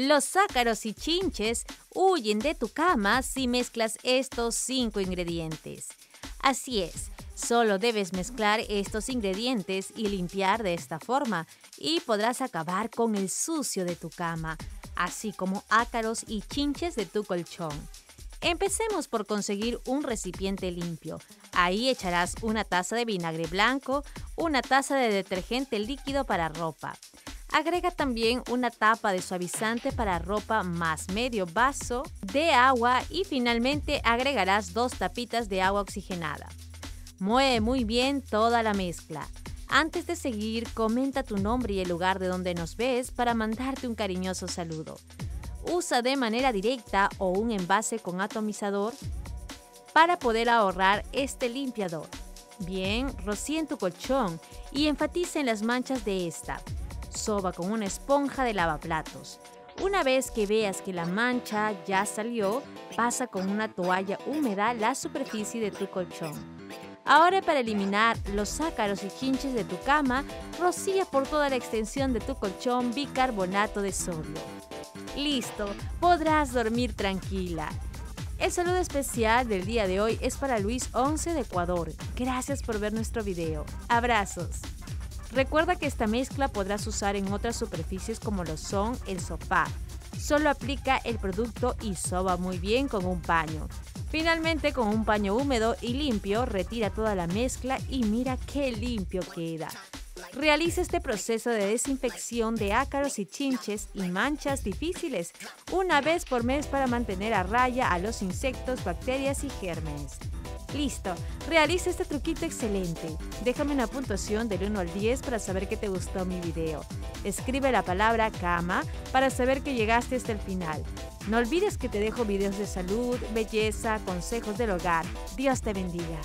Los ácaros y chinches huyen de tu cama si mezclas estos cinco ingredientes. Así es, solo debes mezclar estos ingredientes y limpiar de esta forma y podrás acabar con el sucio de tu cama, así como ácaros y chinches de tu colchón. Empecemos por conseguir un recipiente limpio. Ahí echarás una taza de vinagre blanco, una taza de detergente líquido para ropa. Agrega también una tapa de suavizante para ropa más medio vaso de agua y finalmente agregarás dos tapitas de agua oxigenada. Mueve muy bien toda la mezcla. Antes de seguir, comenta tu nombre y el lugar de donde nos ves para mandarte un cariñoso saludo. Usa de manera directa o un envase con atomizador para poder ahorrar este limpiador. Bien, rocía en tu colchón y enfatiza en las manchas de esta. Soba con una esponja de lavaplatos. Una vez que veas que la mancha ya salió, pasa con una toalla húmeda la superficie de tu colchón. Ahora para eliminar los ácaros y chinches de tu cama, rocía por toda la extensión de tu colchón bicarbonato de sodio. Listo, podrás dormir tranquila. El saludo especial del día de hoy es para Luis 11 de Ecuador. Gracias por ver nuestro video. Abrazos. Recuerda que esta mezcla podrás usar en otras superficies como lo son el sofá. Solo aplica el producto y soba muy bien con un paño. Finalmente, con un paño húmedo y limpio, retira toda la mezcla y mira qué limpio queda. Realiza este proceso de desinfección de ácaros y chinches y manchas difíciles una vez por mes para mantener a raya a los insectos, bacterias y gérmenes. Listo, realiza este truquito excelente. Déjame una puntuación del 1 al 10 para saber que te gustó mi video. Escribe la palabra cama para saber que llegaste hasta el final. No olvides que te dejo videos de salud, belleza, consejos del hogar. Dios te bendiga.